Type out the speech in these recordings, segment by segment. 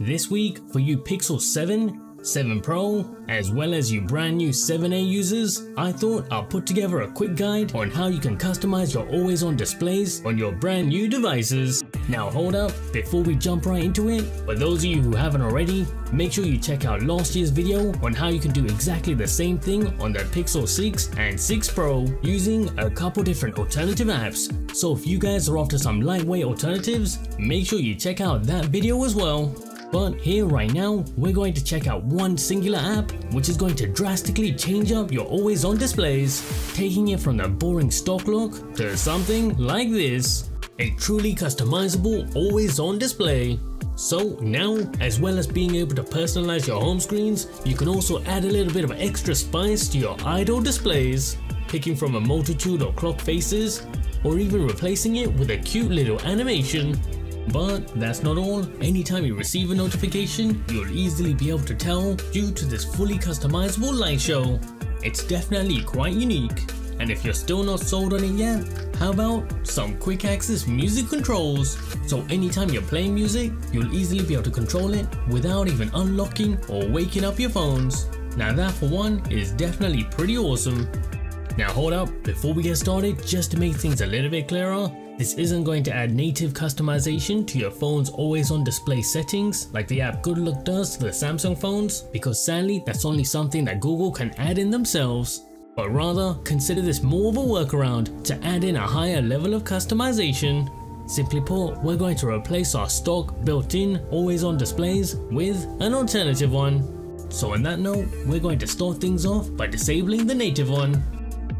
This week, for you Pixel 7, 7 Pro, as well as you brand new 7a users, I thought I'll put together a quick guide on how you can customize your always on displays on your brand new devices. Now hold up, before we jump right into it, for those of you who haven't already, make sure you check out last year's video on how you can do exactly the same thing on the Pixel 6 and 6 Pro using a couple different alternative apps. So if you guys are after some lightweight alternatives, make sure you check out that video as well. But here right now, we're going to check out one singular app which is going to drastically change up your always on displays, taking it from the boring stock look to something like this. A truly customizable always on display. So now, as well as being able to personalize your home screens, you can also add a little bit of extra spice to your idle displays, picking from a multitude of clock faces, or even replacing it with a cute little animation but that's not all, anytime you receive a notification, you'll easily be able to tell due to this fully customizable light show. It's definitely quite unique. And if you're still not sold on it yet, how about some quick access music controls? So anytime you're playing music, you'll easily be able to control it without even unlocking or waking up your phones. Now that for one is definitely pretty awesome. Now hold up, before we get started, just to make things a little bit clearer, this isn't going to add native customization to your phone's always on display settings like the app Good Lock does to the Samsung phones because sadly that's only something that Google can add in themselves. But rather, consider this more of a workaround to add in a higher level of customization. Simply put, we're going to replace our stock built-in always on displays with an alternative one. So on that note, we're going to start things off by disabling the native one.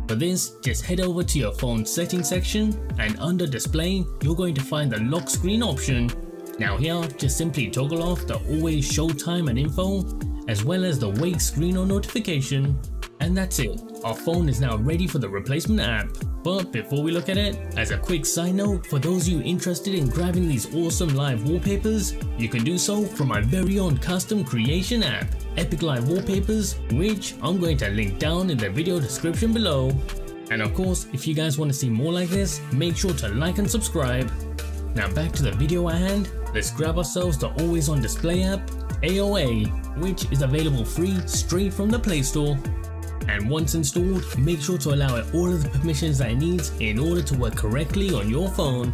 For this, just head over to your phone settings section and under display, you're going to find the lock screen option. Now here, just simply toggle off the always show time and info, as well as the wake screen or notification. And that's it, our phone is now ready for the replacement app. But before we look at it, as a quick side note, for those of you interested in grabbing these awesome live wallpapers, you can do so from my very own custom creation app. Epic Live Wallpapers, which I'm going to link down in the video description below. And of course, if you guys want to see more like this, make sure to like and subscribe. Now back to the video at hand, let's grab ourselves the always on display app, AOA, which is available free straight from the Play Store. And once installed, make sure to allow it all of the permissions that it needs in order to work correctly on your phone.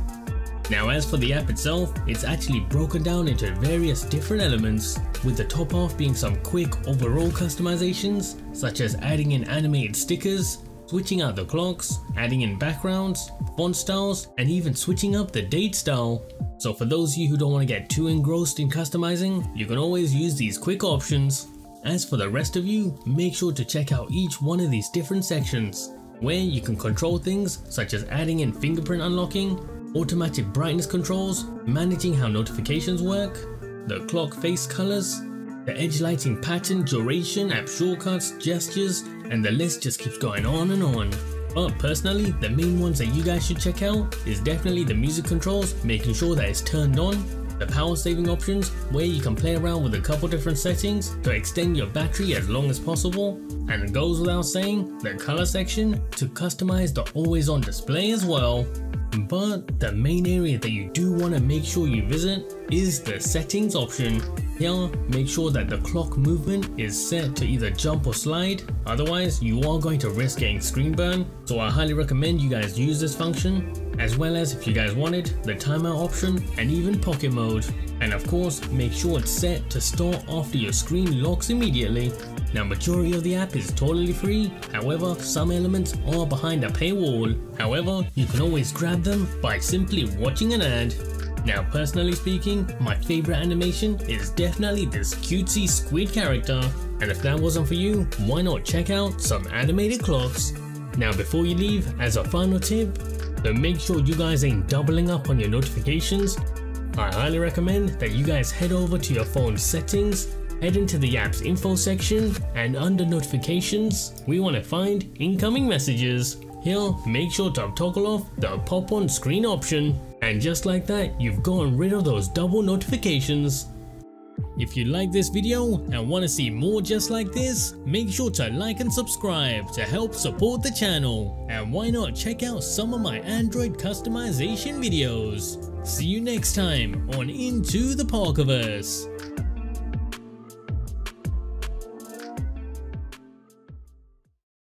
Now as for the app itself, it's actually broken down into various different elements, with the top half being some quick overall customizations, such as adding in animated stickers, switching out the clocks, adding in backgrounds, font styles, and even switching up the date style. So for those of you who don't want to get too engrossed in customizing, you can always use these quick options. As for the rest of you, make sure to check out each one of these different sections, where you can control things such as adding in fingerprint unlocking, automatic brightness controls, managing how notifications work, the clock face colors, the edge lighting pattern, duration, app shortcuts, gestures, and the list just keeps going on and on. But personally, the main ones that you guys should check out is definitely the music controls, making sure that it's turned on, the power saving options where you can play around with a couple different settings to extend your battery as long as possible, and goes without saying, the color section to customize the always on display as well. But the main area that you do want to make sure you visit is the settings option. Here, make sure that the clock movement is set to either jump or slide, otherwise you are going to risk getting screen burn, so I highly recommend you guys use this function, as well as if you guys wanted, the timeout option and even pocket mode. And of course, make sure it's set to start after your screen locks immediately. Now majority of the app is totally free, however some elements are behind a paywall. However, you can always grab them by simply watching an ad. Now personally speaking, my favorite animation is definitely this cutesy squid character. And if that wasn't for you, why not check out some animated clocks? Now before you leave, as a final tip, to make sure you guys ain't doubling up on your notifications, I highly recommend that you guys head over to your phone settings head into the app's info section and under notifications, we want to find incoming messages. Here, make sure to toggle off the pop on screen option. And just like that, you've gotten rid of those double notifications. If you like this video and want to see more just like this, make sure to like and subscribe to help support the channel. And why not check out some of my Android customization videos. See you next time on Into the Parkerverse.